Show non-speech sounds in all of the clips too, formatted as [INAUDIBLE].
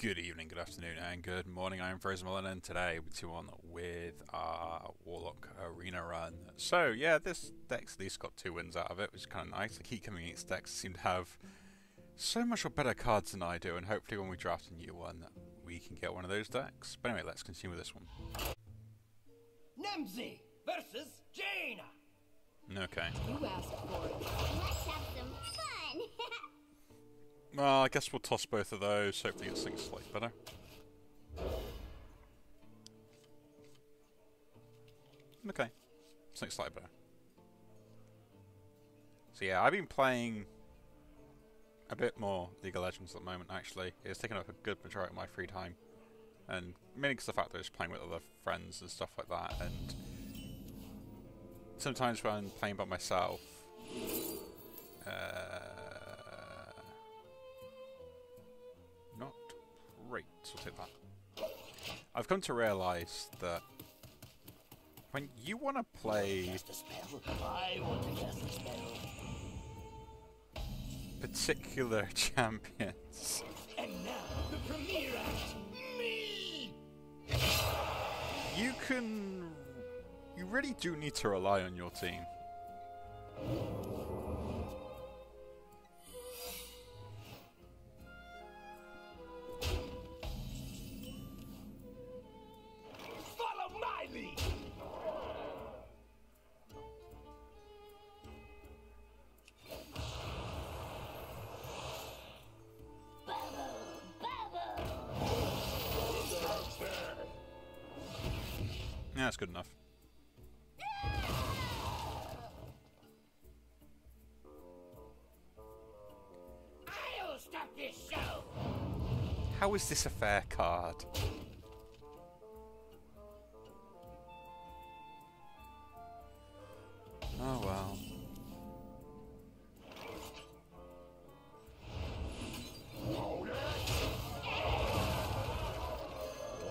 Good evening, good afternoon, and good morning. I'm Fraser Mullen, and today we're two on with our Warlock Arena run. So, yeah, this deck's at least got two wins out of it, which is kind of nice. The keep coming against decks seem to have so much or better cards than I do, and hopefully when we draft a new one, we can get one of those decks. But anyway, let's continue with this one. Nemsy versus Jaina. Okay. You asked for it. Let's have some fun. Well, I guess we'll toss both of those. Hopefully it things slightly better. Okay. Something slightly better. So yeah, I've been playing a bit more League of Legends at the moment, actually. It's taken up a good majority of my free time. And mainly because the fact that I was playing with other friends and stuff like that. And sometimes when I'm playing by myself, uh, great. We'll take that. I've come to realise that when you want to play particular [LAUGHS] champions, And now the premiere act. Me. you can. You really do need to rely on your team. Yeah, that's good enough. I'll stop this show. How is this a fair card? Oh well.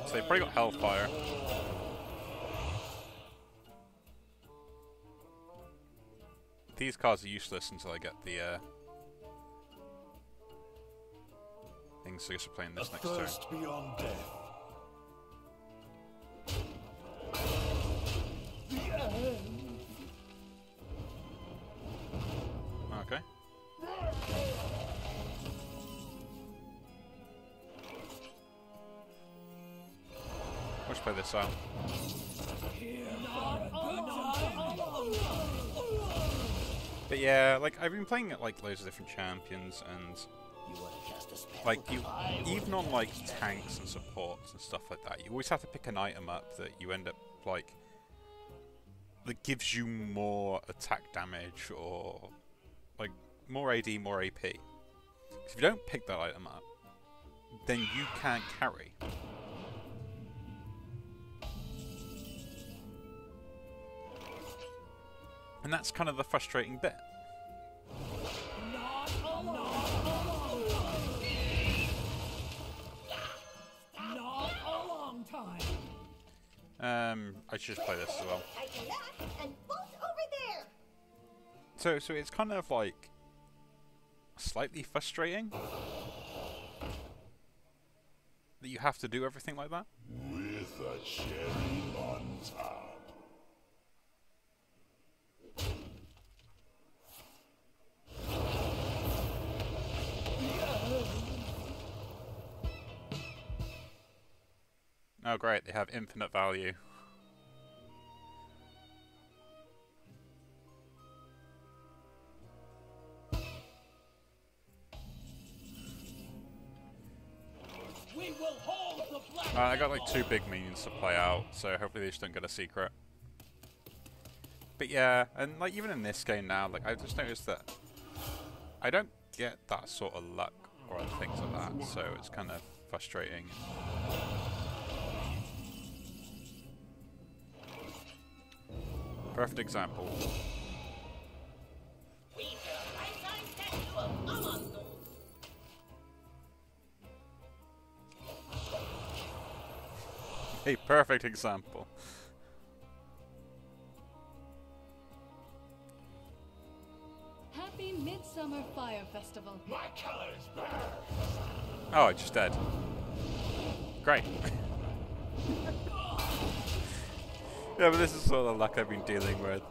So they probably got Hellfire. These cards are useless until I get the uh, things. So I guess we're playing this A next turn. beyond death. Play this out. But yeah, like I've been playing at like loads of different champions, and like you, even on like tanks and supports and stuff like that, you always have to pick an item up that you end up like that gives you more attack damage or like more AD, more AP. if you don't pick that item up, then you can't carry. And that's kind of the frustrating bit. Um, I should just play this as well. So, so it's kind of like slightly frustrating that you have to do everything like that. With a cherry on top. Oh, great! They have infinite value. Uh, I got like two big minions to play out, so hopefully they just don't get a secret. But yeah, and like even in this game now, like I just noticed that I don't get that sort of luck or things like that, so it's kind of frustrating. Perfect example. A life-size statue of Amandu. A perfect example. Happy Midsummer Fire Festival. My colors burn. Oh, it's just dead. Great. [LAUGHS] yeah, but this is sort of the luck I've been dealing with.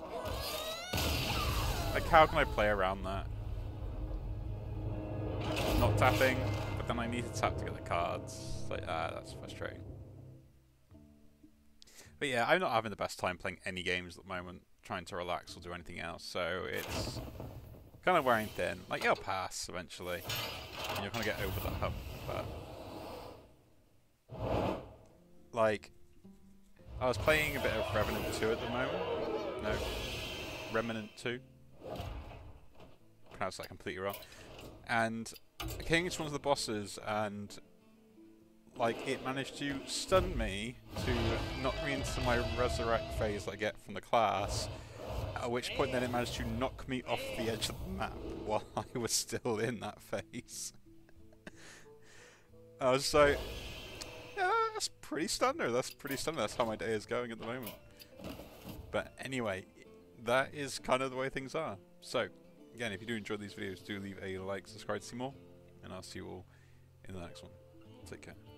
Like, how can I play around that? Not tapping, but then I need to tap to get the cards. Like, ah, that's frustrating. But yeah, I'm not having the best time playing any games at the moment, trying to relax or do anything else, so it's kind of wearing thin. Like, you'll pass eventually, and you're going to get over that hump, but... Like, I was playing a bit of Revenant 2 at the moment. No, Remnant 2. Pronounced that completely wrong. And I came into one of the bosses and like it managed to stun me to knock me into my resurrect phase that I get from the class. At which point then it managed to knock me off the edge of the map [LAUGHS] while I was still in that phase. [LAUGHS] I was yeah, that's pretty standard. That's pretty standard. That's how my day is going at the moment. But anyway, that is kind of the way things are. So, again, if you do enjoy these videos, do leave a like, subscribe to see more, and I'll see you all in the next one. Take care.